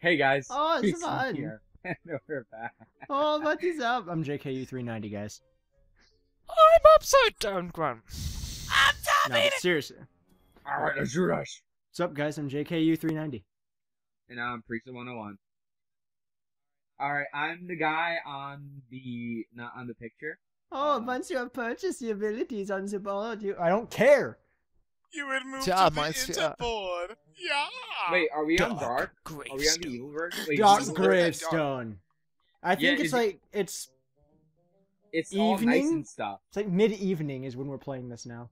Hey guys. Oh, it's Peace fun. Here. And we're back. Oh, what is up? I'm JKU390, guys. I'm upside down, Grunt. I'm No, but seriously. All right, let's do this. What's up, guys? I'm JKU390. And I'm Priest 101. All right, I'm the guy on the not on the picture. Oh, um, once you have purchased the abilities on the board, you... I don't care! You would move Yeah, to the mine's- yeah. interboard. Yeah. Wait, are we on Dark dark? Are we on the Gravestone. evil version? Wait, Dark Grave- version? Gravestone. I Yeah, think it's is it- like, it's, It's all nice Evening? and stuff. it's like mid-evening is when we're playing this now.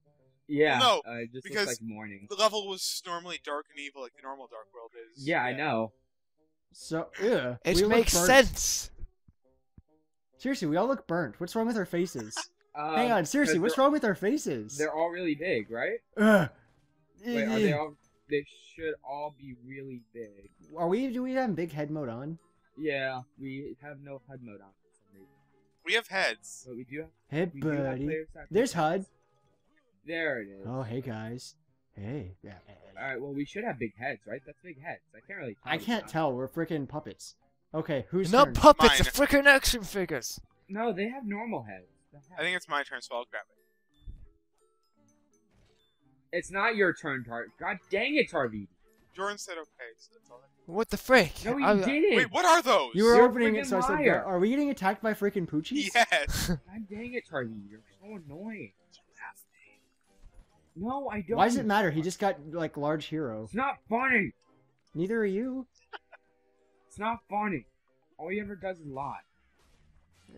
Yeah. No, uh, it just because looks like morning. The level was normally dark and evil, like the normal Dark World is. Yeah, I know. So, yeah, It we makes sense. Seriously, we all look burnt. What's wrong with our faces? Um, Hang on, seriously, what's wrong with our faces? They're all really big, right? Ugh. Wait, are they all? They should all be really big. Are we? Do we have big head mode on? Yeah, we have no HUD mode on for some reason, We have heads. but we do have. Hey, We do have buddy. There's HUD. There it is. Oh, hey guys. Hey. Yeah. All right. Well, we should have big heads, right? That's big heads. I can't really. Tell I can't that. tell. We're freaking puppets. Okay, who's Not puppets, Mine. are freaking action figures. No, they have normal heads. The heck? I think it's my turn, so I'll grab it. It's not your turn, Tar. God dang it, Tarvi. Jordan said okay, so that's all. I... What the frick? No, he I- didn't. Wait, what are those? You were You're opening it, so I said, liar. "Are we getting attacked by freaking poochies?" Yes. God dang it, Tarvi. You're so annoying. No, I don't. Why does it matter? He just got like large hero. It's not funny. Neither are you. It's not funny. All he ever does is lie.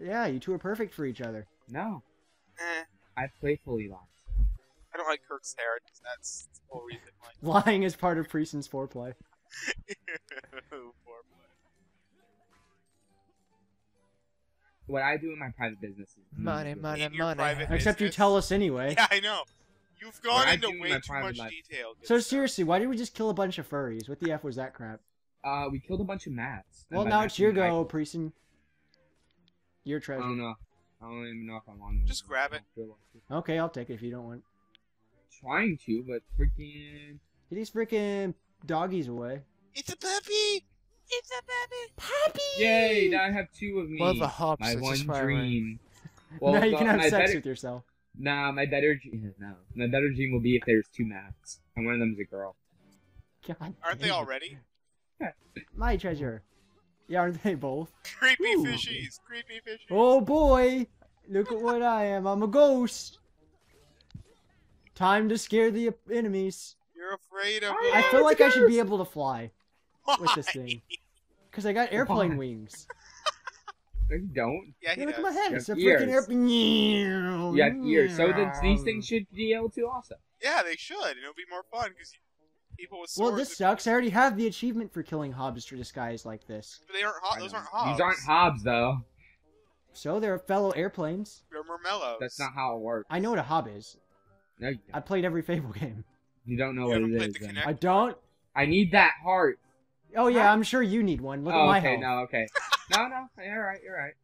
Yeah, you two are perfect for each other. No, eh, I playfully lie. I don't like Kirk's hair. That's, that's the whole reason. Like, Lying is part of Priest's foreplay. Poor boy. What I do in my private business is Money, money, In money. private- Except you tell us anyway. Yeah, I know. You've gone I into do in way my too private much life. detail. So sir. seriously, why did we just kill a bunch of furries? What the f was that crap? Uh, we killed a bunch of mats. Well, now it's your go, Prieston. Your treasure. I don't know. I don't even know if I'm on. Just grab it. Okay, I'll take it if you don't want. Trying to, but freaking. Get these freaking doggies away. It's a puppy. It's a puppy. Puppy! Yay! Now I have two of me. Well, the hops my are one dream. Well, now you the- can have my sex better, with yourself. Nah, my better dream. No, my better dream will be if there's two mats, and one of them's a girl. God Aren't they damn it. already? My treasure. Yeah, aren't they both? Creepy Ooh. fishies. Creepy fishies. Oh boy! Look at what I am. I'm a ghost. Time to scare the enemies. You're afraid of me. I feel like I should be able to fly with this thing. Because I got airplane Why? wings. No, you don't. Yeah, he Yeah, look at does. my head. You It's a have freaking ears. airplane. You have ears, so then these things should be able to also. Yeah, they should. And it'll be more fun because people with Well, this sucks. I already have the achievement for killing hobs for disguise like this. But they aren't hot. Those aren't hobs. These aren't hobs, though. So they're fellow airplanes. They're mermellos. That's not how it works. I know what a hob is. No, you I don't. played every Fable game. You don't know You what haven't it played is. the I don't. I need that heart. Oh yeah, I'm sure you need one. Look oh, at my okay, health. no, okay. No, no, you're right, you're right.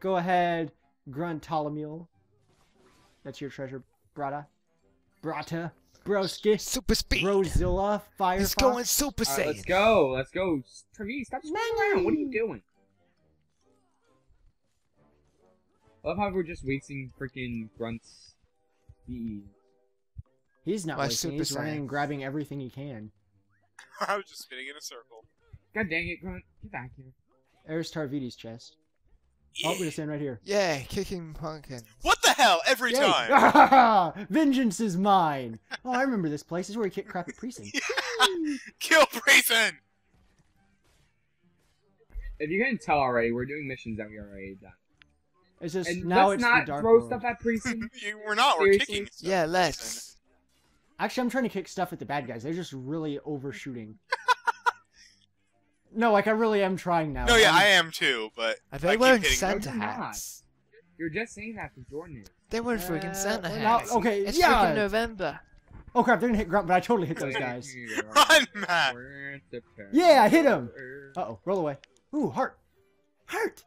Go ahead, Gruntolomule. That's your treasure, Brata. Brata. Broski. Super speed. Brozilla. Firefox. He's going Super Alright, Saiyan. let's go, let's go. Travis, stop screwing around. What are you doing? I love how we're just wasting freaking grunts. speed. He's not My wasting. Super He's running and grabbing everything he can. I was just spinning in a circle. God dang it, grunt. Get back here. There's Tarvidi's chest. Oh, we're gonna stand right here. Yeah, kicking pumpkin. What the hell? Every Yay. time. Vengeance is mine. Oh, I remember this place. This is where we kick crap at precinct. Kill Grayson. If you can tell already, we're doing missions that we already done. It's just And now let's it's not the dark throw world. stuff at precinct. We're not. We're kicking. Stuff Yeah, let's. Actually, I'm trying to kick stuff at the bad guys. They're just really overshooting. No, like I really am trying now. No, yeah, I'm- I am too, but Are I they keep wearing hitting them. Santa No, you're hats? You're just saying that for Jordan. is. They wearing freaking Uh, Santa well, now- hats. okay, It's yeah. freaking November. Oh crap! They're gonna hit grunt, but I totally hit those guys. Run, Matt. Yeah, I hit him. Uh oh, roll away. Ooh, heart, heart.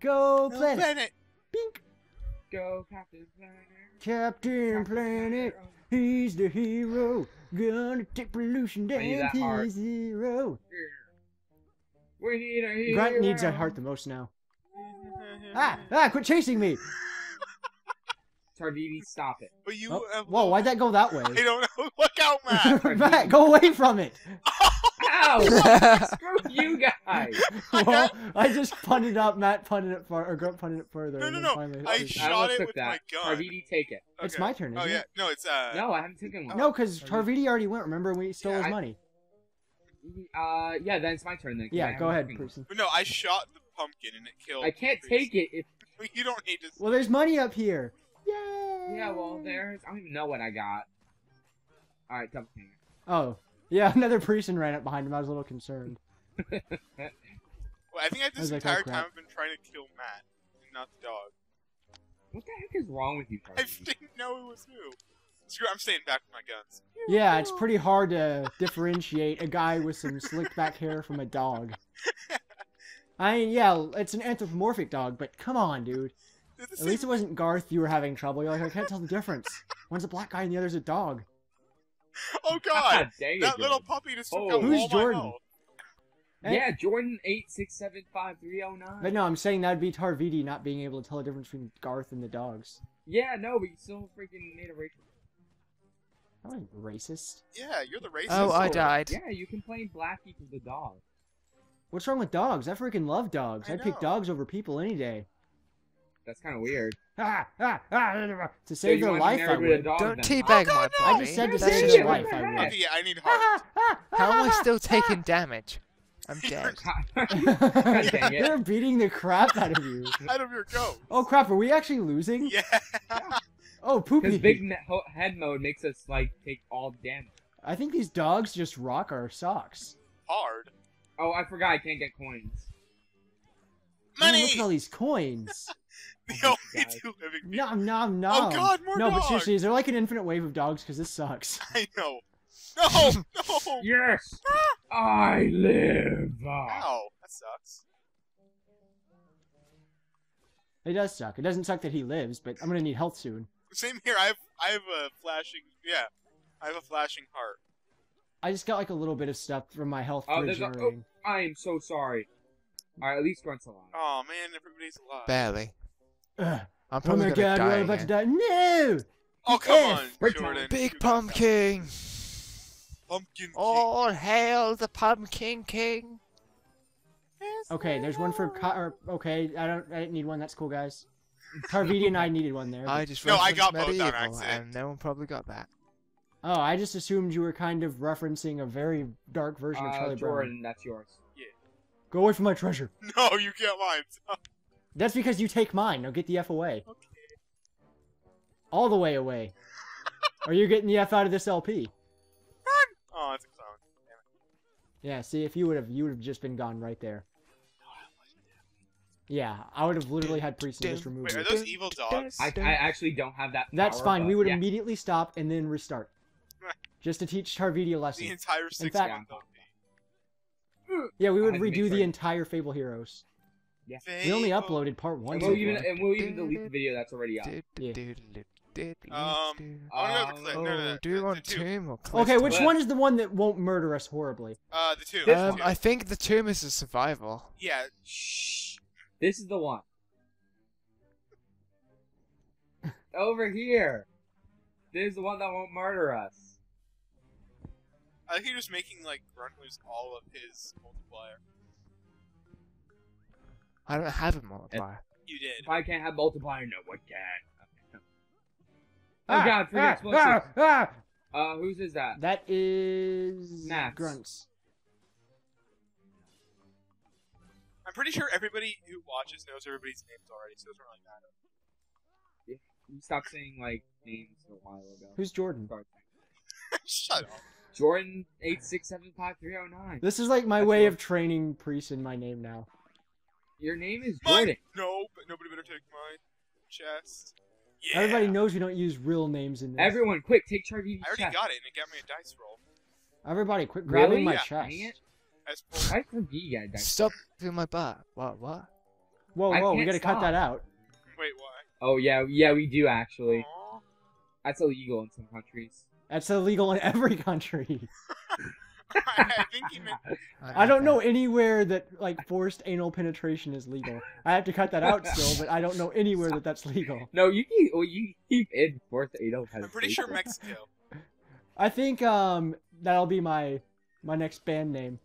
Go planet. Planet. Bink. Go, Captain Planet. Captain Planet. He's the hero. Gonna take pollution I down. He's the hero. We need a hero. Grunt needs that heart the most now. Ah! Ah! Quit chasing me! Tarvivi, stop it. But you Oh, have whoa! Why'd that go that I way? don't know. Look out, Matt. Matt, go away from it. Ow! Screw you guys! well, I just punted up. Matt punted it far, or Grunt punted it further. No, and no, then no, finally I me. Shot almost it took with that. my gun. Tarvivi, take it. It's my turn. Oh isn't yeah, it? no, it's uh. No, I haven't taken one. No, because Tarvidi already went. Remember, we stole Yeah, his I- money. Uh, yeah, then it's my turn Then. Yeah, go ahead, person. But no, I shot the pumpkin and it killed. I can't the take it if. You don't need to. Well, there's money up here. Yay! Yeah, well, there's. I don't even know what I got. Alright, double finger. Oh, yeah, another person ran up behind him. I was a little concerned. Well, I think I I this was like, oh, entire crap. time I've been trying to kill Matt, and not the dog. What the heck is wrong with you, I didn't know it was who. Screw. I'm staying back with my guns. Yeah, it's pretty hard to differentiate a guy with some slicked back hair from a dog. I mean, yeah, it's an anthropomorphic dog, but come on, dude. At same- least it wasn't Garth you were having trouble. You're like, I can't tell the difference. One's a black guy and the other's a dog. Oh God! dang it, that little Jordan. puppy just Oh. took out Who's all Jordan? my health. Yeah, Jordan eight six seven five three oh nine. But no, I'm saying that'd be Tarvidi not being able to tell the difference between Garth and the dogs. Yeah, no, but you still freaking made a racial. I wasn't racist. Yeah, you're the racist. Oh, I oh, died. Yeah, you can play Blackie to the dog. What's wrong with dogs? I freaking love dogs. I I'd pick dogs over people any day. That's kind of weird. Ah, ah, ah, to save you their life, I married with a would. Don't then. teabag my I just said to save it. their life, I heck? would. Okay, yeah, I need heart. How am I still taking damage? I'm dead. God dang it. They're beating the crap out of you. Out of your ghost. Oh crap, are we actually losing? Yeah. Oh, poopy. Because big ne- ho- head mode makes us like take all damage. I think these dogs just rock our socks. Hard. Oh, I forgot I can't get coins. Man, Money. look at all these coins. The Oh only my two living. Nom nom nom. Oh God, more No, but dogs. seriously, is there like an infinite wave of dogs? Because this sucks. I know. No, no. Yes, ah! I live. Ow, that sucks. It does suck. It doesn't suck that he lives, but I'm gonna need health soon. Same here. I have, I have a flashing. Yeah, I have a flashing heart. I just got like a little bit of stuff from my health Oh, there's a- regenerating. I am so sorry. Alright, at least Grunt's alive. Oh man, everybody's alive. Barely. Ugh. I'm Oh my gonna god, die we're about to die. No! Oh come F. on, Break Jordan. Big You pumpkin. Pumpkin. King. All hail the pumpkin king. Okay, there's one for Ka- or, okay, I don't I didn't need one, that's cool guys. Tarvidi and I needed one there. I but- just No, I referenced got both on medieval, accident. and no one probably got that. Oh, I just assumed you were kind of referencing a very dark version of Uh, Charlie Brown. Jordan, that's yours. Yeah. Go away from my treasure. No, you can't mine. That's because you take mine. Now get the F away. okay. All the way away. or you're getting the F out of this LP. Oh, it's a clown. Yeah, see if you would have you would have just been gone right there. Yeah, I would have literally had Priest and just removed Wait, are those evil dogs? I, I actually don't have that. That's fine. but We would yeah. immediately stop and then restart. Just to teach Tarvidi a lesson. The lesson. entire six fact- Yeah, we would I had to make redo the entire Fable Heroes. Yeah. We only uploaded part one. And we'll even and we'll even delete the video that's already up. Yeah. Um, I want to go to the. No, no, no. Oh, do you want the tomb or cliff Okay, which one is the one that won't murder us horribly? Uh, the two. Um. I think the tomb is a survival. Yeah. Shh. This is the one. Over here. This is the one that won't murder us. I think you're just making like Grunt lose all of his multiplier. I don't have a multiplier. You did. If I can't have multiplier, no one can. Okay. Oh Ah, god, freaking ah, explosive. ah, ah! Uh, whose is that? That is Max. grunts. I'm pretty sure everybody who watches knows everybody's names already, so it doesn't really matter. You stopped saying like names a while ago. Who's Jordan? Sorry. Shut up. Jordan eight six seven five three zero nine. This is like my That's way what- of training priests in my name now. Your name is Mine. Jordan. No, but nobody better take my chest. Yeah. Everybody knows we don't use real names in this. Everyone, quick, take Charvini's I already chest. got it, and it got me a dice roll. Everybody, quit grabbing Really? my Yeah. chest. Dang it. I forget you got a dice. Stop doing my butt. What? What? Whoa, whoa, we gotta cut that out. Wait, why? Oh yeah, yeah, we do actually. Aw. That's illegal in some countries. That's illegal in every country. I think he meant. I don't know anywhere that like forced anal penetration is legal. I have to cut that out still, but I don't know anywhere that that's legal. No, you keep well, you keep in forced anal penetration. I'm pretty sure penetration. Mexico. I think um that'll be my my next band name.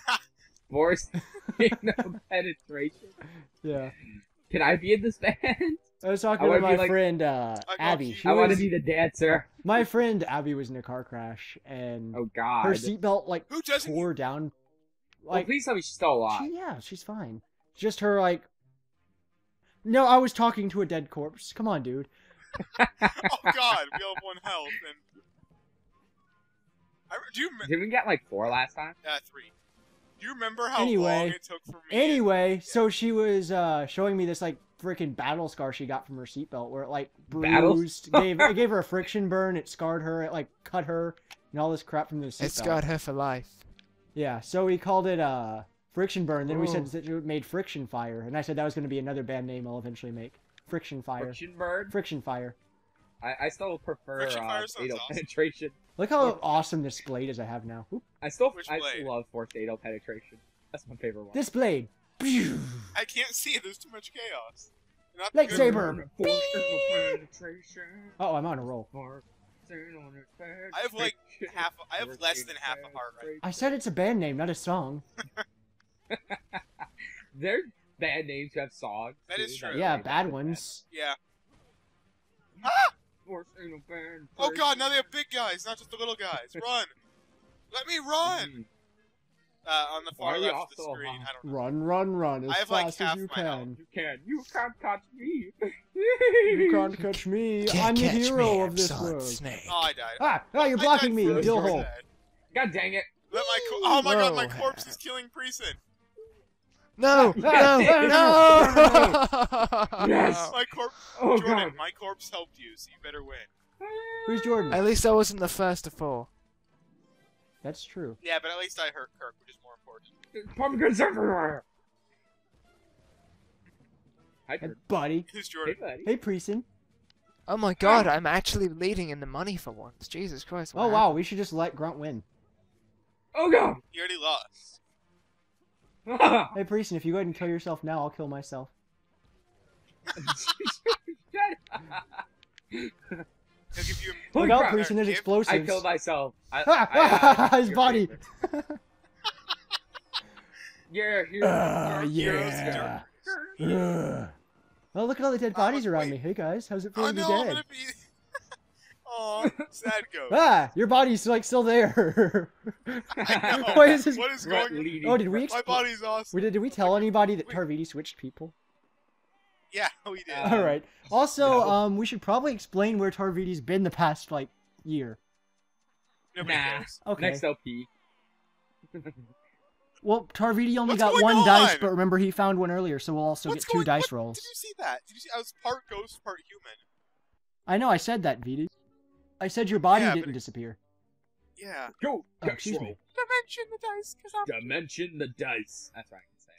Forced anal penetration. Yeah. Can I be in this band? I was talking I to my like- friend uh, Abby. She I want to be the dancer. my friend Abby was in a car crash and Oh God. her seatbelt like Who doesn't? tore down. well, Like please tell me she's still alive. she, yeah, she's fine. Just her like. No, I was talking to a dead corpse. Come on, dude. oh God, we all have one health and. I, do you? Did we get like four last time? Uh, three. Do you remember how Anyway. long it took for me? Anyway, so she was uh, showing me this like freaking battle scar she got from her seatbelt, where it like bruised, gave it gave her a friction burn, it scarred her, it like cut her, and all this crap from the seatbelt. It scarred her for life. Yeah, so we called it uh friction burn. Then we Oh. said that it made friction fire, and I said that was going to be another band name I'll eventually make. Friction fire. Friction burn. Friction fire. I, I still prefer Friction uh, fire sounds awesome. penetration. Look how awesome this blade is I have now. Oop. I still Which I blade? love forced anal penetration. That's my favorite one. This blade. Pew! I can't see. There's too much chaos. Not the Lightsaber. word. Forced anal penetration. Oh, I'm on a roll. I have, like, half. I have less than half a heart right. I said it's a band name, not a song. They're bad names who have songs. That too, true. Yeah, bad ones. Yeah. Ah! that. Forced anal penetration. Oh God! Now they have big guys, not just the little guys. Run! Let me run! Mm-hmm. Uh, on the far left of the screen. alive? I don't know. Run, run, run as I have, like, fast half as you my health. can. You can. You can't catch me. You can't catch me. Can't I'm the hero me, of this Solid world. Snake. Oh, I died. Ah, ah, you're blocking me, first, dill you're hole. dead. God dang it. Let my co- oh my God! My corpse is killing Precinct. No, no, Ah, no! Yes. My corpse, Oh Jordan. God. My corpse helped you, so you better win. Who's Jordan? At least I wasn't the first to fall. That's true. Yeah, but at least I hurt Kirk, which is more important. Pumpkins everywhere. Hi, Hey, buddy. Who's Hey, Jordan? buddy. Hey, Precinct. Oh my god, I'm actually leading in the money for once. Jesus Christ. what Oh, wow, we should just let Grunt win. Oh God. You already lost. Hey, Precinct, if you go ahead and kill yourself now, I'll kill myself. Shut. He'll give you. Holy Look out, crap. Precinct, there's explosives. I killed myself. I, I, I, his body. Yeah, here. Ah, here- yeah. here's- Ugh. Oh, look at all the dead Uh, bodies around wait. me. Hey, guys, how's it Oh feeling to no, be I'm dead? gonna be. Aw, sad ghost. Ah, your body's like still there. I know. Why is this? What is going? leading. Oh, did we? My body's awesome. we did, did we tell anybody that Tarvidi switched people? Yeah, we did. Uh, All right. Also, no. um, we should probably explain where Tarvidi's been the past like year. Nobody Nah. cares. Okay. Next LP. Well, Tarvidi only What's got going one dice, but remember he found one earlier, so we'll also What's get two going- dice what- rolls. Did you see that? Did you see? I was part ghost, part human. I know I said that, Vidi. I said your body Yeah, didn't it- disappear. Yeah. Go. Oh, excuse me. Dimension the dice, cause I'm. Dimension the dice. That's right. I can say.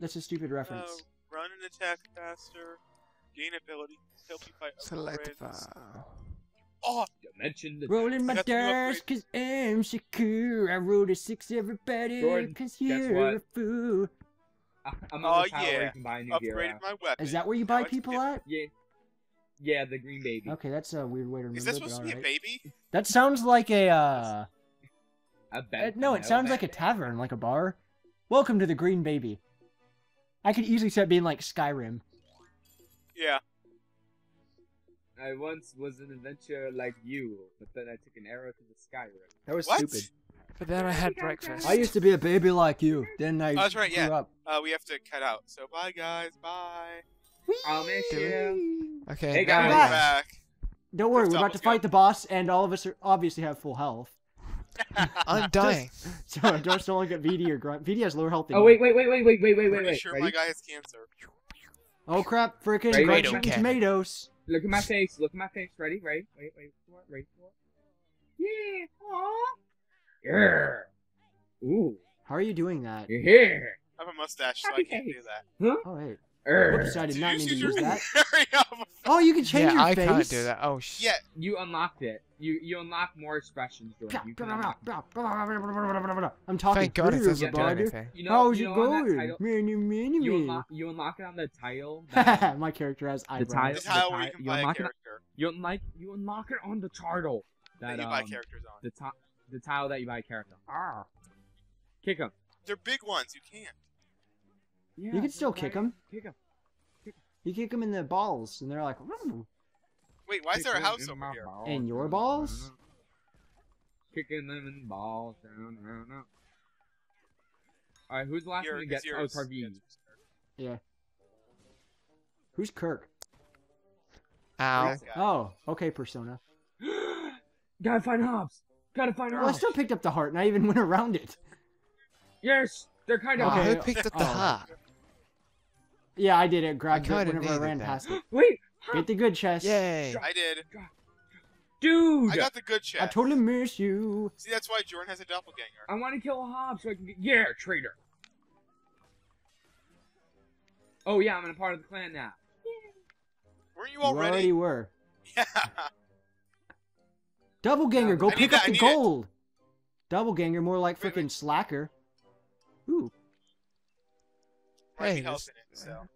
That's a stupid Uh, reference. Run and attack faster. Gain ability. Help you fight Select upgrades. file. Oh, Dimension the Rolling my got dice cause I'm secure. I rolled a six everybody Jordan, cause you're what? a fool. I- I'm Oh, on the yeah. you can buy a new upgraded hero. my weapon. Is that where you buy people different. at? Yeah. Yeah, the green baby. Okay, that's a weird way to remember Is that supposed to be a baby? That sounds like a, uh... I uh, no, it sounds like a tavern, like a bar. Welcome to the Green Baby. I could easily see it being like Skyrim. Yeah. I once was an adventurer like you, but then I took an arrow to the Skyrim. That was What? But then I had breakfast. I used to be a baby like you. Then I Oh, that's right, grew yeah. up. Uh, we have to cut out. So bye, guys. Bye. I'll miss Do you. Okay. Hey guys. We're Back. back. Don't worry, First we're about to let's go. fight the boss, and all of us are obviously have full health. I'm dying. So don't don't look at VD or Grunt. VD has lower health than Oh wait, wait, wait, wait, wait, wait, wait, wait, wait. sure Ready? my guy has cancer. Oh crap! Freaking Ready? Grunt shooting tomatoes. Look at my face. Look at my face. Ready? Ready? Wait, wait for it. Ready for it. Yeah. Aww. Yeah. Ooh. How are you doing that? Yeah. I have a mustache, so I can't do face. that. Oh wait. Whoops, I did Did not you mean see to your use that. area of a- Oh, you can change yeah, your I face. can't do that. Oh shit. Yeah, You unlocked it. You you unlock more expressions. Jordan. You can unlock- I'm talking Thank God it through doesn't do everybody. anything. You know, How's you it know going? title- Many, many, You unlock, you unlock it on the tile. that- My character has The eyebrows. title- the tile where you can you buy a unlock it- you unlock you unlock it on the title. That That you buy um, characters on. the ti- the tile that you buy a character. Ah. Kick him. They're big ones. You can't. Yeah, You can still kick him. Kick him. You kick them in the balls, and they're like, "Woo." Wait, why is there a house in over here? balls. In your balls? Kicking them in the balls. Down, down, down. All right, who's the last Your- one to get? it's Oh, yours. Tarvi. who's Kirk? Ow. Oh, okay, Persona. Gotta find Hobbs. Gotta find Well, I still picked up the heart, and I even went around it. Yes, they're kind of. Oh, Okay. who picked up the Oh. heart? Yeah, I did it. Grabbed it whenever I ran that. past it. Wait, Get the good chest. Yay. I did. dude. I got the good chest. I totally miss you. See, that's why Jordan has a doppelganger. I want to kill Hobbs so I can get. Yeah, traitor. Oh yeah, I'm in a part of the clan now. Weren't you You already? already were. Yeah. Double ganger, go I pick that, up I the need it. gold. Double ganger, more like Wait, freaking slacker. Ooh, Might Hey, health this- in it, so.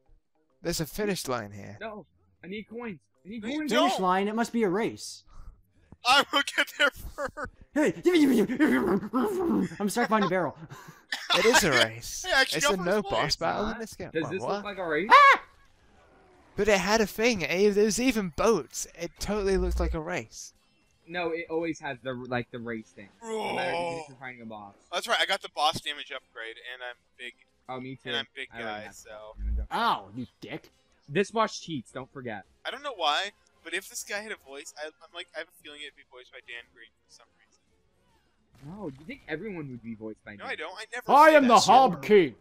There's a finish line here. No, I need coins. I need No, you coins. don't. finish line. It must be a race. I will get there first. Hey, I'm stuck behind a barrel. It is a race. Hey, I actually Is got there first no place. boss battle in this game? Does this what? look like a race? Ah! But it had a thing. There's even boats. It totally looked like a race. No, it always has the like the race thing. No matter Oh. if you're fighting a boss. That's right. I got the boss damage upgrade, and I'm big, Oh, me too. and I'm big I guy. So Ow, oh, you dick. This boss cheats. Don't forget. I don't know why, but if this guy had a voice, I, I'm like, I have a feeling it'd be voiced by Dan Green for some reason. No, do you think everyone would be voiced by No, me? I don't. I never. I am the that. Hob King.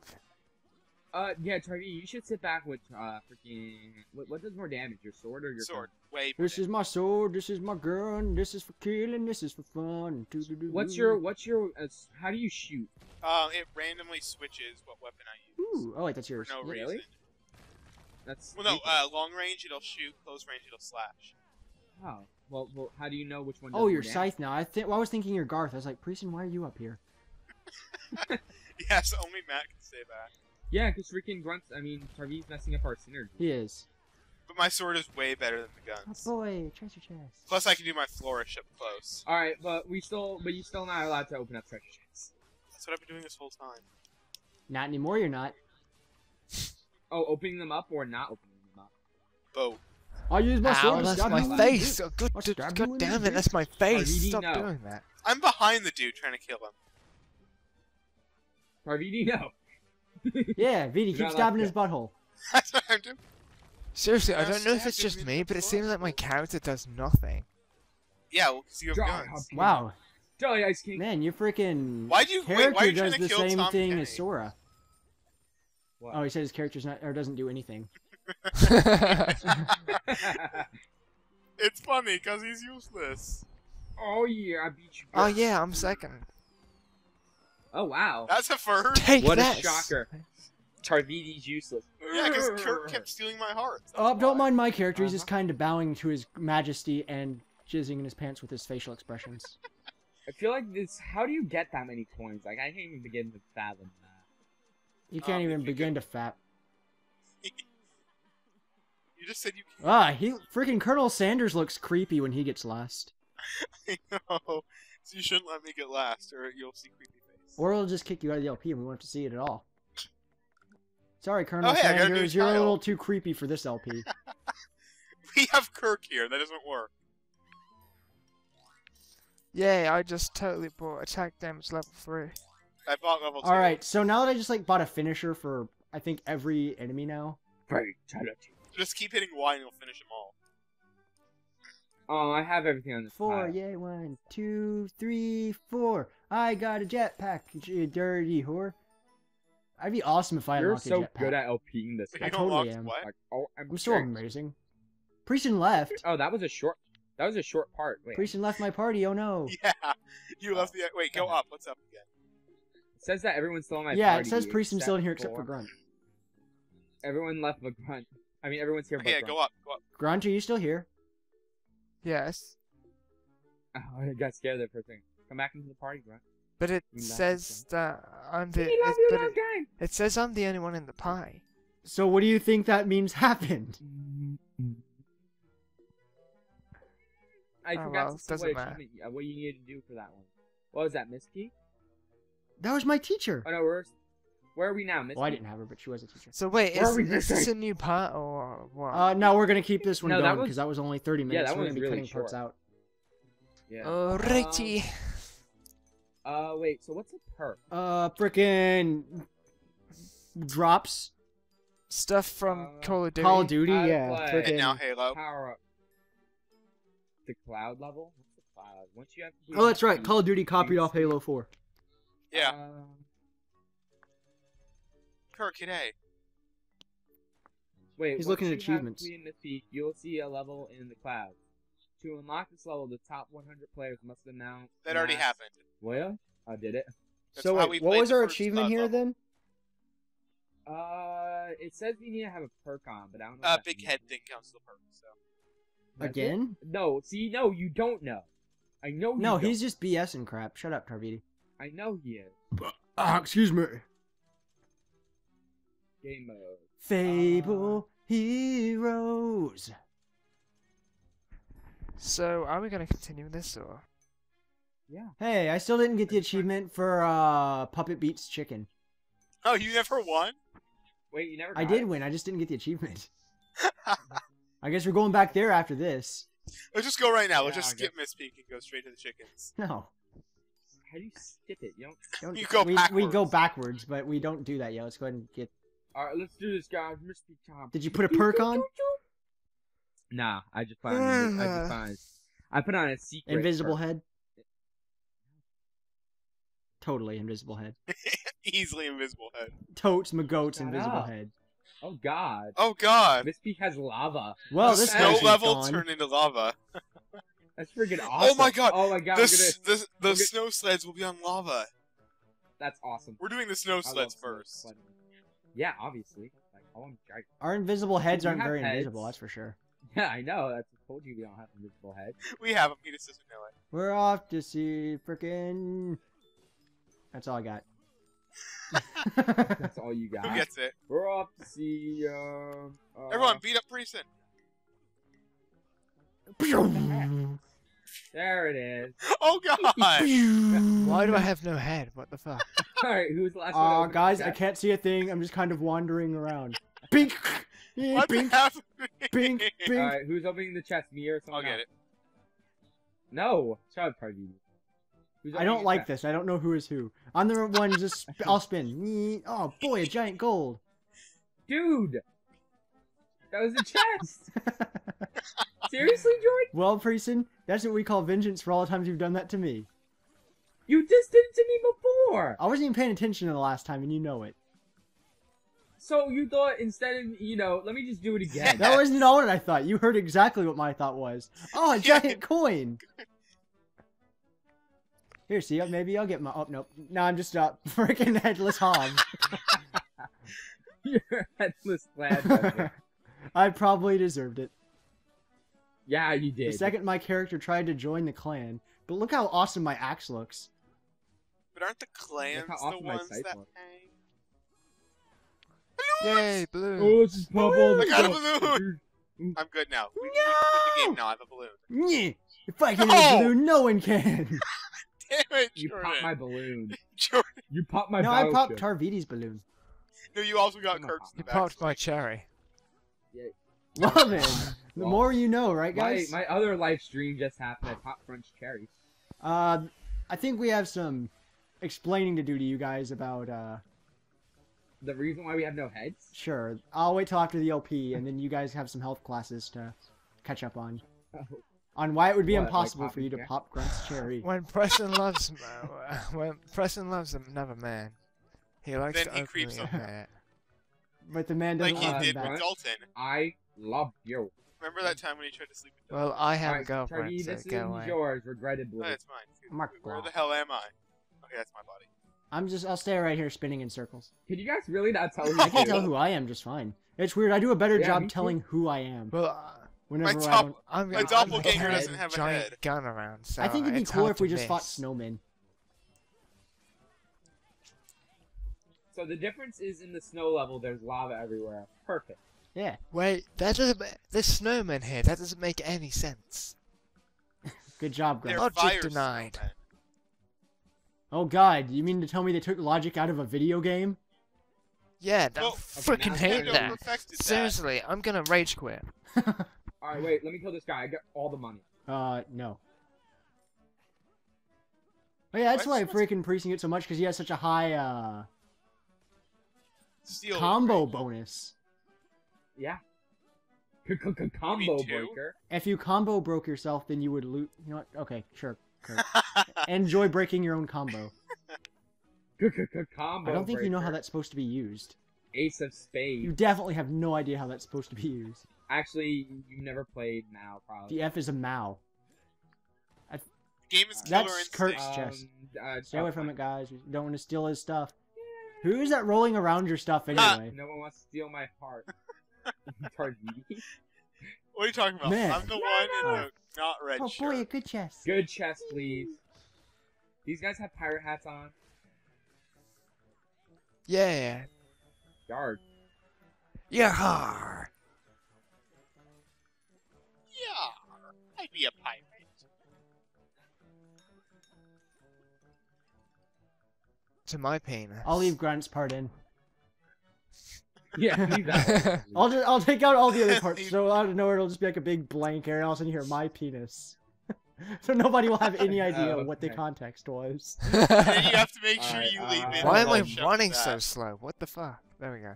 Uh, yeah, Tarvi, you should sit back with uh freaking. What, what does more damage, your sword or your Sword. Way. more This is my sword. This is my gun. This is for killing. This is for fun. Doo-doo-doo-doo. What's your what's your uh, how do you shoot? Um, it randomly switches what weapon I use Ooh, oh wait, that's for yours. no Really? reason. That's Well, no. stupid. Uh, long range it'll shoot. Close range it'll slash. oh well, well, how do you know which one? Does Oh, more your scythe now. I think. Well, I was thinking you're Garth. I was like, Prieston, why are you up here? Yes, only Matt can say that. Yeah, because freaking grunts. I mean, Tarvi's messing up our synergy. He is. But my sword is way better than the guns. Oh boy, treasure chest. Plus, I can do my flourish up close. All right, but we still, but you still not allowed to open up treasure chests. That's what I've been doing this whole time. Not anymore. You're not. Oh, opening them up or not opening them up? Both. I use my Ow, sword to that's stab my you in the face. dick. Oh, good, I'll good, God damn the it, that's my face. RVD, Stop no. doing that. I'm behind the dude trying to kill him. Tarvidi, no. Yeah, Vidi, You're keep stabbing allowed his butthole. That's what I'm doing. Seriously, I don't know if it's just me, but it seems like my character does nothing. Yeah, well, because you have God, guns. Wow, Jolly Ice King. man, your freaking why do you- wait, character why are you does to the kill same Tom thing Kenny? as Sora. What? Oh, he said his character's not or doesn't do anything. It's funny because he's useless. oh yeah, I beat you. oh yeah, I'm second. Oh wow. That's a first. Take What a that. shocker. Tarvidi's useless. Yeah, because Kirk kept stealing my heart. Oh, don't mind my character. He's Uh-huh. just kind of bowing to his majesty and jizzing in his pants with his facial expressions. I feel like this. How do you get that many coins? Like I can't even begin to fathom that. You can't Um, even you begin to fap. You just said you Can't. Ah, he freaking Colonel Sanders looks creepy when he gets last. can't know. So you shouldn't let me get last, or you'll see creepy face. Or he'll just kick you out of the LP and we won't have to see it at all. Sorry, Colonel Oh, hey, I got a new Sanders, you're a little too creepy for this LP. We have Kirk here. That doesn't work. Yay, I just totally bought attack damage level 3. I bought level two. Alright, so now that I just like bought a finisher for I think every enemy now. Fatality. Just keep hitting Y and you'll finish them all. Oh, I have everything on this Four, pile. yay, one, two, three, four. I got a jetpack, you dirty whore. I'd be awesome if I You're unlocked a so good at LPing this. You I totally unlocked am. Like, oh, I'm, I'm still very- amazing. Prieston left. Oh, that was a short. That was a short part. Wait, Prieston left my party, oh no. Yeah. You left the. Wait, go up. What's up again? it says that everyone's still in my yeah, party. it says Prieston's still in here except except for Grunt. Everyone left but Grunt. I mean, everyone's here but yeah, Grunt. go up, go up. Grunt, are you still here? Yes, Oh, I got scared there for a second. Come back into the party, Grunt. but it You says that I'm the. We It, love you, but it, it says I'm the only one in the pie. So what do you think that means happened? I Oh, forgot well, to doesn't what matter. what you needed to do for that one. What was that, Miss Key? That was my teacher. Oh no, where's where are we now, Miss Well, I didn't have her, but she was a teacher. So wait, Where is, are we is this a new part or what? Uh, no, we're gonna keep this one No, going because that was only 30 minutes. Yeah, that we're gonna be really cutting parts short. out. Yeah. Alrighty. Uh, wait. So what's a perk? Uh, frickin' drops. Stuff from Uh, Call of Duty. Call of Duty, I yeah. play- And now Halo. Power up. The cloud level. What's the cloud? Once you have. Oh, that's right. Call of Duty copied off Halo 4. Yeah, Um, Kirk, A. Wait, He's looking at achievements. Queen Mistpeak, you'll see a level in the clouds. To unlock this level, the top 100 players must announce. That already happened. Well, I did it. That's so wait, what was our achievement here level. then? Uh, it says we need to have a perk on, but I don't know. Uh, if big means- head thing counts as a perk. So That's it? Again? No, see, no, you don't know. I know. You No, don't. he's just BSing crap. Shut up, Tarvidi. I know he is. Ah, excuse me. Game mode. Fable Heroes. So are we gonna continue this or? Yeah. Hey, I still didn't get the achievement for uh Puppet Beats Chicken. Oh, you never won? Wait, you never. I did it? win, I just didn't get the achievement. I guess we're going back there after this. Let's just go right now. Let's Yeah, just I skip Mistpeak and go straight to the chickens. No. How do you skip it? You don't. Don't, You go we, we go backwards. backwards, but we don't do that yet. Let's go ahead and get. All right, let's do this, guys. Mr. Tom. Did you put a perk on? Nah, I just put on. I just put on. I put on a secret. Invisible perk. head? Totally invisible head. Easily invisible head. Totes McGoat's Shut invisible up. head. Oh God. Oh God! Mistpeak has lava. Well, the this snow guy's level gone. turned into lava. That's freaking oh, awesome. Oh my God! Oh my God. the we're gonna- the, the snow sleds will be on lava. That's awesome. We're doing the snow sleds first. sledding. Yeah, obviously. Like, oh, I'm giant. Our invisible heads aren't very heads. invisible, that's for sure. Yeah, I know. That's I told you we don't have invisible heads. We have them. He just doesn't know it. We're off to see frickin'. That's all I got. That's all you got. Who gets it? We're off to see. Um, uh, Everyone, beat up Preeson. There it is. Oh God! Why do I have no head? What the fuck? All right, who's the last one? Uh, open guys, I can't see a thing. I'm just kind of wandering around. Bink! Yeah, What bink! happened? Bink! Bink! right, who's opening the chest? Me or someone I'll get else? it. No, shut up, Parvati. Who's I don't like chest? this. I don't know who is who. I'm the one just. Sp- I'll spin. Oh boy, a giant gold. dude. That was a chest. Seriously, Jordan? well, Preeson, that's what we call vengeance for all the times you've done that to me. You just did it to me before. I wasn't even paying attention the last time, and you know it. So you thought instead of you know, let me just do it again. That wasn't at all what I thought. You heard exactly what my thought was. Oh, a giant coin. Here, see, maybe I'll get my. Oh, nope. No, I'm just a freaking headless hog. You're a headless lad. I probably deserved it. Yeah, you did. The second my character tried to join the clan, but look how awesome my axe looks. But aren't the clans the awesome my ones sight that looks. pay? Yay, blue. Oh, let's just pop all the I got a balloon! I'm good now. We, we quit the game now. I have a balloon. Nyeh. If I can No! hit a balloon, no one can. Damn it, You Jordan. popped my balloon. Jordan. You popped my no, I popped battleship. Tarvidi's balloon. No, you also got Come on, Kirk's. Pop. You popped my cherry. Well then, the Well, more you know, right, My, guys? my other live stream just happened. I popped French cherries. Uh, I think we have some explaining to do to you guys about. uh The reason why we have no heads? Sure, I'll wait till after the LP, and then you guys have some health classes to catch up on. Oh. On why it would be What, like impossible for you to pop Grunt's cherry. When Preston loves uh, when Preston loves another man, he likes Then to he creeps on admit. But the man doesn't Like he love him did back. with Dalton. I love you. Remember that time when he tried to sleep with Dalton? Well, I have a Alright, girlfriend, Charlie, so this go is away. yours. Regrettably. Oh, that's mine. Mark Where the hell am I? Okay, that's my body. I'm just. I'll stay right here spinning in circles. Can you guys really not tell who I can tell who I am just fine. It's weird. I do a better Yeah, me job too. telling who I am. Well, uh, Whenever My I top- don't. I'm, My I'm doppelganger carrying doesn't have a giant head. gun around, so I think it'd be it's cooler hard if we to just fought miss. snowmen. So the difference is in the snow level. There's lava everywhere. Perfect. Yeah. Wait, that doesn't. ma- There's snowmen here. That doesn't make any sense. Good job, They're Grunt. Logic fire denied. snowmen. Oh God, you mean to tell me they took logic out of a video game? Yeah, I Well, freaking now hate that. perfected that. Seriously, I'm gonna rage quit. All right, wait. Let me kill this guy. I got all the money. Uh, no. Oh yeah, that's Why why does- freaking Priesting it so much because he has such a high uh Steal combo bonus. Yeah. Combo breaker. If you combo broke yourself, then you would loot. You know what? Okay, sure. Kurt. Enjoy breaking your own combo. Combo. I don't think you know how that's supposed to be used. Ace of spades. You definitely have no idea how that's supposed to be used. Actually, you've never played now, probably. The F is a Mao. Game is killer That's instinct. Kurt's chest. uh, Stay away from it, guys. You don't want to steal his stuff. Who is that rolling around your stuff Ah. anyway? No one wants to steal my heart. Targini. What are you talking about? Man. I'm the one in the not red Oh shirt. boy, a good chest. Good chest, please. These guys have pirate hats on. Yeah. Yard. Yahar! Yeah, I'd be a pirate. To my pain. I'll leave Grunt's part in. Yeah, that. I'll just, I'll take out all the other parts. Leave- so out of nowhere, it'll just be like a big blank area. and All of a sudden, you hear my penis. so nobody will have any idea Oh, what the context was. And then you have to make sure Alright, you uh, leave. Why am I running so slow? What the fuck? There we go.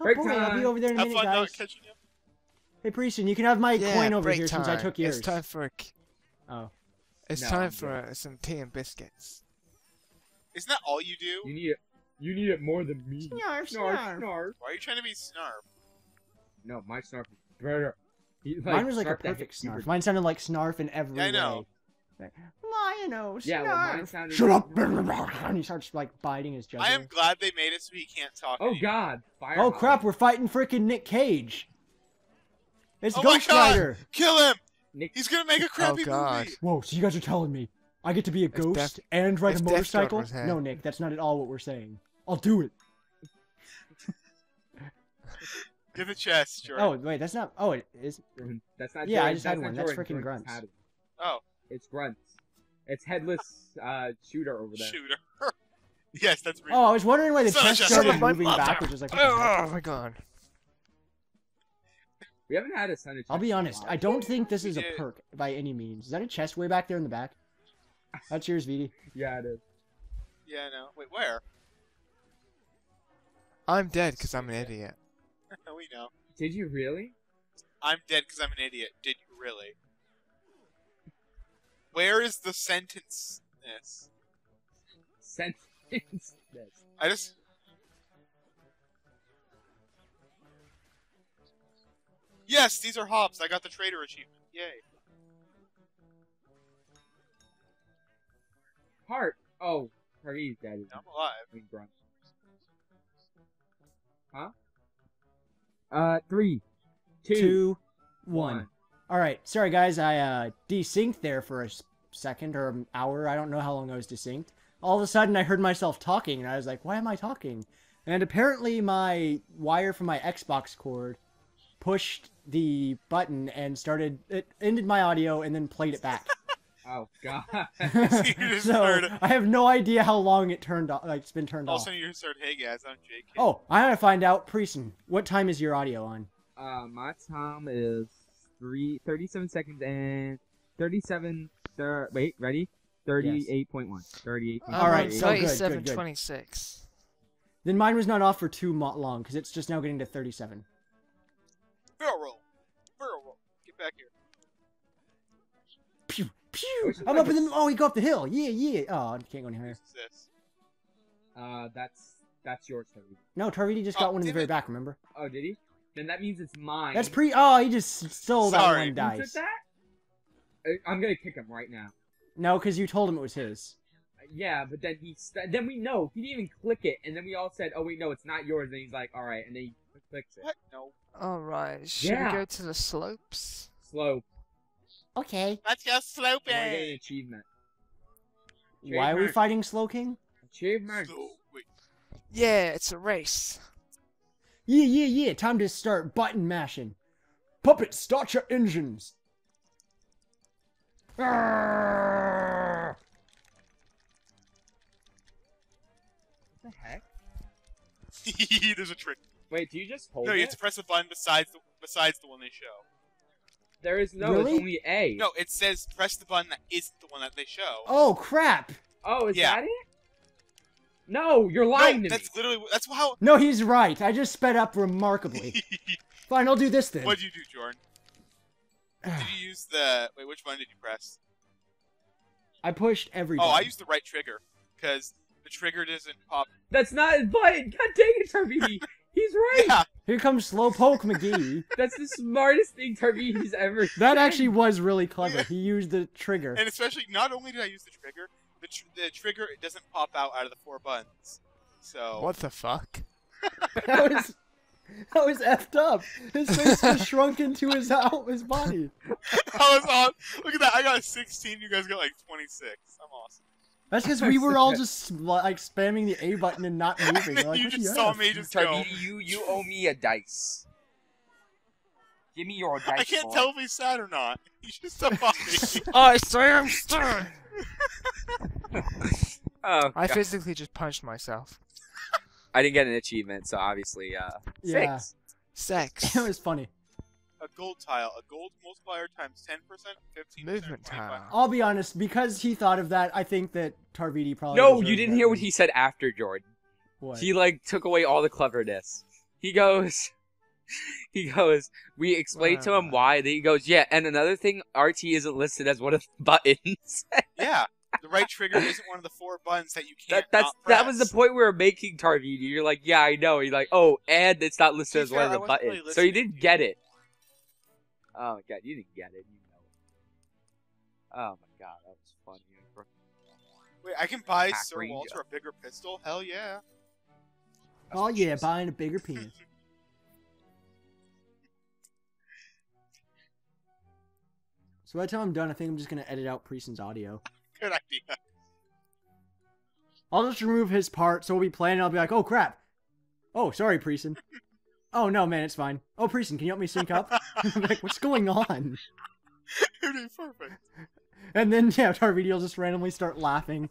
Oh Break boy, I'll be over there in a Have minute, fun not guys. catching you. Hey, Prieston, you can have my yeah, coin over here time. since I took yours. It's time for a, k- Oh, it's No, time I'm for uh, some tea and biscuits. Isn't that all you do? You need it. You need it more than me. Snarf, Snarf, snarf. snarf. Why are you trying to be snarf? No, my snarf is better. He, mine was like a perfect snarf. Mine sounded like snarf in every Yeah, I know. way. Like, Lion-O, Yeah, well, mine snarf. sounded Shut like- up! And he starts like biting his jugular. I am glad they made it so he can't talk. Oh anymore. God! Fire. Oh crap, we're fighting freaking Nick Cage. It's Oh my Ghost God. Rider. Kill him! Nick, He's gonna make a crappy oh, God. movie. Whoa, so you guys are telling me I get to be a If ghost Death- and ride a if Death Guard motorcycle? No, Nick, that's not at all what we're saying. I'll do it. Give the chest, Jordan. Oh, wait, that's not. Oh, it is. that's not. Yeah, I Jordan, just had not one. That's freaking Jordan's grunts. had it. Oh, It's grunts. It's headless uh, shooter over there. shooter. yes, that's real. Oh, I was wondering why the Son chest a- started Son of my moving mother. backwards. I was like, what the heck? Oh my god. We haven't had a son of I'll be chest in a honest. I don't think this is a perk by any means. Is that a chest way back there in the back? That's yours, VD. Yeah, it is. Yeah, I know. Wait, where? I'm dead because I'm an idiot. we know. Did you really? I'm dead because I'm an idiot. Did you really? Where is the sentence? This. Sentence. this. I just. Yes, these are hobs. I got the trader achievement. Yay. Heart. Oh, Hardy's dead. isn't I'm alive. I mean, grunt. Huh? Uh, three, two, Two, one. one. All right, sorry guys, I uh, desynced there for a second or an hour. I don't know how long I was desynced. All of a sudden, I heard myself talking, and I was like, "Why am I talking?" And apparently, my wire from my Xbox cord pushed the button and started. It ended my audio and then played it back. Oh God. so heard- I have no idea how long it turned off. Like it's been turned All of a off. sudden you just heard, "Hey guys, I'm JK." Oh, I gotta find out, Preeson. What time is your audio on? uh, my time is three thirty-seven seconds and 37. Thir- wait, ready? 38.1. 38. I'm All right, on so good, good, good. 26. Then mine was not off for too mo- long because it's just now getting to 37. Barrel roll. Barrel roll. Get back here. Pew, Oh, pew. I'm like up in the. Oh, he go up the hill. Yeah, yeah. Oh, I can't go any higher. Uh, that's that's yours, Toby. No, Tarvidi just Oh, got one in the very it. back. Remember? Oh, did he? Then that means it's mine. That's pre. Oh, he just stole that Sorry. one Who dice. took that? Uh, I'm gonna kick him right now. No, because you told him it was his. Yeah, but then he st- then we know he didn't even click it, and then we all said, "Oh wait, no, it's not yours." And he's like, "All right," and then he clicks it. What? No. Alright, should Yeah. we go to the slopes? Slow. Okay. Let's go I want get an sloping. achievement. Why are we fighting Slow King? Achievement. Slow. Yeah, it's a race. Yeah, yeah, yeah. Time to start button mashing. Puppet, start your engines. Arrgh. What the heck? There's a trick. Wait, do you just hold No, you it? have to press a button besides the besides the one they show. There is no. Really? It's only A. No, it says press the button that isn't the one that they show. Oh crap! Oh, is Yeah. that it? No, you're lying no, to that's me. That's literally that's how. No, he's right. I just sped up remarkably. Fine, I'll do this then. What'd you do, Jordan? Did you use the wait? Which button did you press? I pushed every. Oh, I used the right trigger because the trigger doesn't pop. That's not his button. God dang it, Tarviti. He's right. Yeah, Here comes Slowpoke McGee. That's the smartest thing Tarviti's ever. That actually was really clever. He used the trigger. and especially not only did I use the trigger, the tr- the trigger it doesn't pop out out of the four buttons. So What the fuck? That was that was effed up. His face was shrunk into his out his body. I was on. Look at that! I got 16. You guys got like 26. I'm awesome. That's because we were all just like spamming the A button and not moving. We're like, you just the saw F? me just go. You you owe me a dice. Give me your dice. I can't boy. tell if he's sad or not. He's just so funny. I say I'm stern! Oh, I God. physically just punched myself. I didn't get an achievement, so obviously, uh, Yeah. six. Sex. It was funny. A gold tile, a gold multiplier times 10%, 15 Movement tile. I'll be honest, because he thought of that, I think that Tarviti probably. No, you didn't hear what he said after Jordan. What? He like took away all the cleverness. He goes, he goes. We explained to him why. Then he goes, yeah. And another thing, RT isn't listed as one of the buttons. Yeah, the right trigger isn't one of the four buttons that you can't. that that's not that was the press. point we were making Tarviti. You're like, yeah, I know. You're like, oh, and it's not listed To as one of the I wasn't really buttons, so you didn't get it. Oh my god, you didn't get it. You know. it. Oh my god, that was funny. Wait, I can buy Pack Sir Ranger. Walter a bigger pistol? Hell yeah. That's Oh yeah, buying a bigger penis. So by the time I'm done, I think I'm just gonna edit out Preston's audio. Good idea. I'll just remove his part, so we'll be playing. and I'll be like, "Oh crap! Oh, sorry, Preston. Oh no, man, it's fine. Oh, Preston, can you help me sync up?" I'm like, "What's going on?" You're doing perfect. And then yeah, Tarviti will just randomly start laughing,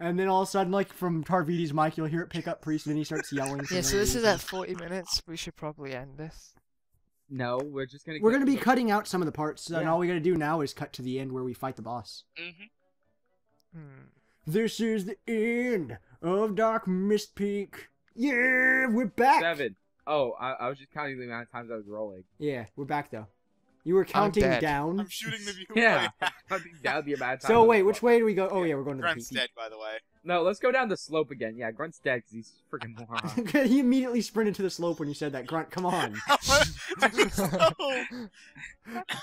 and then all of a sudden, like from Tarviti's mic, you'll hear it pick up Preston, and he starts yelling. Yeah, so this is at 40 minutes. We should probably end this. No, we're just gonna. We're gonna be the- cutting out some of the parts, and all we gotta do now is cut to the end where we fight the boss. Mm-hmm. Hmm. This is the end of Dark Mistpeak. Yeah, we're back. seven. Oh, I, I was just counting the amount of times I was rolling. Yeah, we're back though. You were counting dead. down. I'm shooting the view. Yeah, counting down the amount of times. So wait, which way do we go? Oh yeah, we're going to the Grunt's peak. dead, by the way. No, let's go down the slope again. Yeah, Grunt's dead because he's freaking moron. he immediately sprinted to the slope when you said that. Grunt, come on.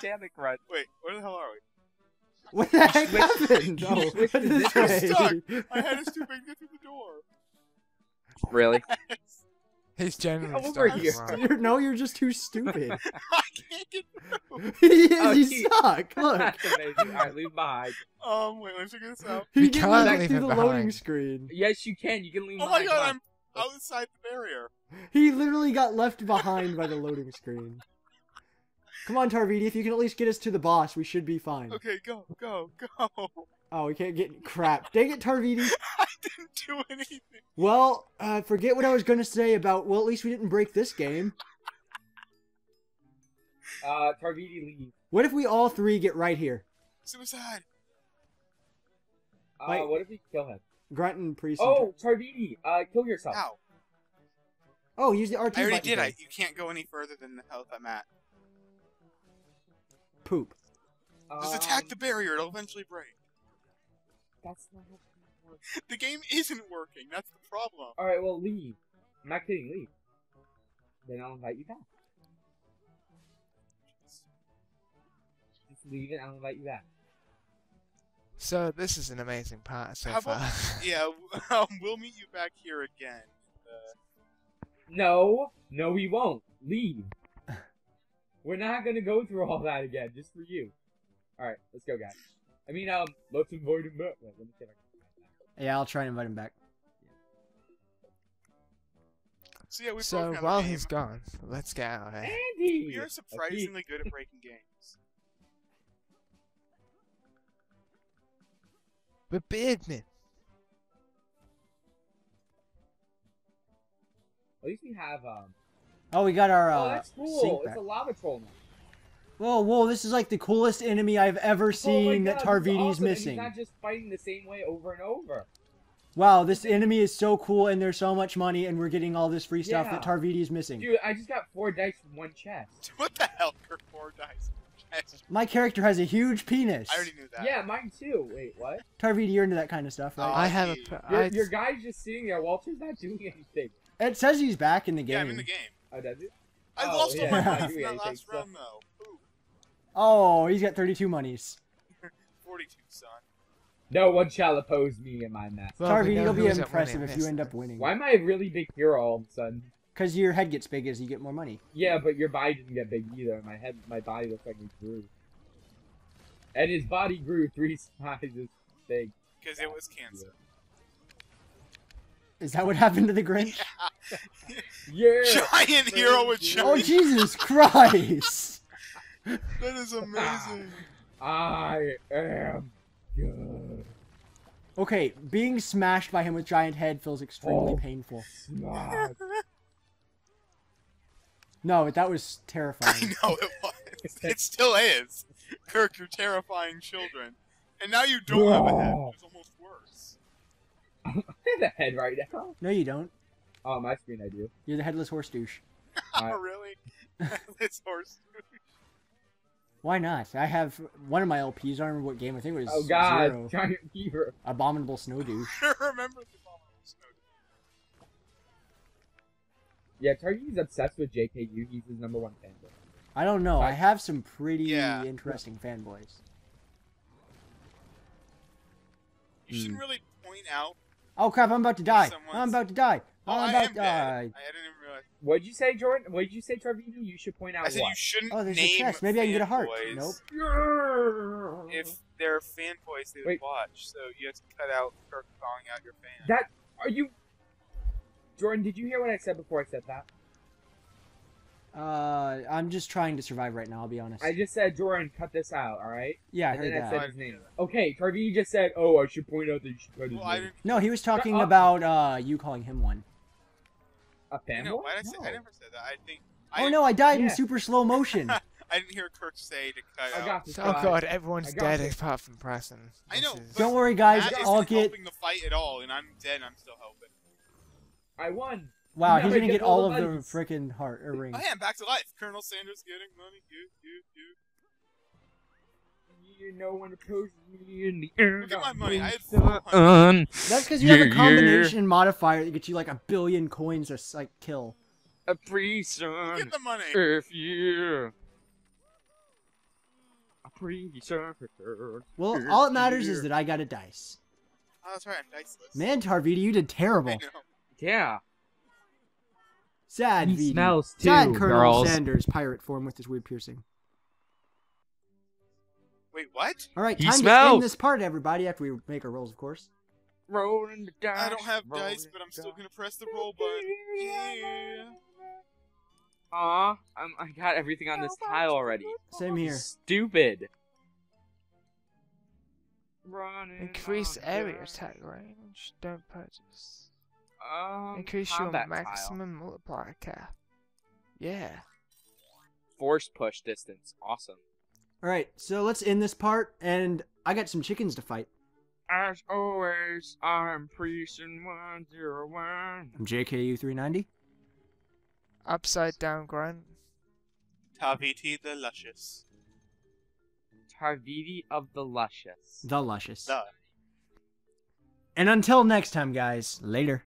Damn it, Grunt. Wait, where the hell are we? What the heck switched- happened? you Oh, switched to this this way. stuck. I had a stupid get through the door. Really? He's generally Over stuck here. You're, no, you're just too stupid. I can't get through. he is. Oh, he's he- stuck. Look. That's amazing. All right, leave behind. Um, wait, let me figure this out. He We didn't can't back leave through him the loading screen. Yes, you can. You can leave him Oh my god, Come I'm outside the barrier. He literally got left behind by the loading screen. Come on, Tarviti, if you can at least get us to the boss, we should be fine. Okay, go, go, go. Oh, we can't get crap. Dang it, Tarviti. I didn't do anything. Well, uh, forget what I was gonna say about. Well, at least we didn't break this game. Uh, Tarviti leave. What if we all three get right here? Suicide. Uh, Wait. what if we kill him? Grunt and Priest. Oh, Tarviti, uh, kill yourself. Ow. oh, use the RT I already did. thing. I. You can't go any further than the health I'm at. Poop. Just attack the barrier. It'll eventually break. That's not how it works. The game isn't working. That's the problem. All right, well, leave. I'm not kidding. Leave. Then I'll invite you back. Just leave it. I'll invite you back. So this is an amazing part so How far. about yeah? Um, we'll meet you back here again. Uh, No, no, we won't. Leave. We're not gonna go through all that again, just for you. All right, let's go, guys. I mean, um, let's invite him back. Wait, let me see if I can Yeah, I'll try and invite him back. so yeah, we so while game. he's gone, let's go. out. Andy. we are surprisingly good at breaking games. But Beardman, At least we have um. Oh, we got our. Uh, oh, that's sync cool. back. It's a lava troll now. Whoa, whoa! This is like the coolest enemy I've ever Oh my seen that God, this is Tarviti's awesome, and missing. He's not just fighting the same way over and over. Wow, this enemy is so cool, and there's so much money, and we're getting all this free stuff that Yeah. Tarviti's missing. Dude, I just got four dice from one chest. What the hell? Kirk four dice. And one chest? My character has a huge penis. I already knew that. Yeah, mine too. Wait, what? Tarviti, you're into that kind of stuff, right? Oh, I have a. see. Your, your guy's just sitting there. Walter's not doing anything. It says he's back in the game. Yeah, I'm in the game. Oh, does it? I Oh, lost all my I'm money not from that last so- round though. Ooh, Oh, he's got 32 monies. 42, son. No one shall oppose me in my mess. Well, we Tarviti, know it'll be impressive if you end up winning. Why am I a really big hero all of a sudden? Because your head gets big as you get more money. Yeah, but your body didn't get big either. My head, my body looks like it grew. And his body grew three sizes big. Because it was cancer. Is that what happened to the Grinch? Yeah. Giant hero with giant. Oh. Jesus Christ! That is amazing. I am good. Okay, being smashed by him with giant head feels extremely Oh. painful. Smart. No, that was terrifying. I terrifying. know it was. It still is. Kirk, you're terrifying children. And now you don't have a head. It's almost worse. I have a head right now. No, you don't. Oh, on my screen I do. You're the headless horse douche. Uh, Oh, really? this horse. Douche. Why not? I have one of my LPs. I don't remember what game. I think it was Oh God, Zero. giant fever. Abominable snow douche. I remember the abominable snow. Yeah, Target's obsessed with JKU. He's his number one fan. I don't know. I have some pretty Yeah. interesting fanboys. You shouldn't really point out. Oh crap! I'm about to die. Someone's- I'm about to die. Oh, I'm I about am to dead. die. I didn't even realize. What'd you say, Jordan? What'd you say, Tarviti? You should point out I said what? you shouldn't Oh, there's a name chest. Maybe I can get a heart. fanboys Nope. If they're fanboys, they would Wait. watch. So you have to cut out Kirk calling out your fans. That are you? Jordan, did you hear what I said before I said that? Uh, I'm just trying to survive right now. I'll be honest. I just said, Jordan, cut this out, all right? yeah, I and heard then I that. said his name. Okay, Tarviti just said, "Oh, I should point out that you should cut his well, I name." didn't. No, he was talking Shut up. about uh you calling him one. A I fanboy? know. Why did I say? I No. never said that. I think. Oh I didn't- no, I died in Yeah. super slow motion. I didn't hear Kirk say to cut I out. got this. Oh guy. god, everyone's I got dead this. apart from Preston. I This know, is- Don't worry, guys. That isn't I'll get. helping the fight at all, and I'm dead. I'm still helping. I won. Wow, he's gonna get get all all of the freaking heart or rings. Oh yeah, I'm back to life. Colonel Sanders getting money. You, you, you. You know when to opposes me in the air. Look at my money. I had Uh, 400. That's because you have a Yeah, combination modifier that gets you like a billion coins or like kill. A prison. Get the money. If you. A prison. Well, all that matters is that I got a dice. Oh, that's right. I'm diceless. Man, Tarviti, you did I terrible. know. Yeah. Sad He VD. smells too, Sad Colonel girls. Sanders, pirate form with his weird piercing. Wait, what? All right, He time to smells. end this part, everybody. After we make our rolls, of course. Rolling the dice. I don't have rolling dice, but I'm still dice. gonna press the roll button. Yeah. Aw, I'm, I got everything on this tile already. Same here. Stupid. Running Increase on area the- attack range. Don't purchase. Um, Increase your combat maximum multiplier cap. Yeah. Force push distance. Awesome. All right, so let's end this part, and I got some chickens to fight. As always, I'm Preson 101. I'm JKU390. Upside down grunt. Tarviti the Luscious. Tarviti of the Luscious. The Luscious. The. And until next time, guys, later.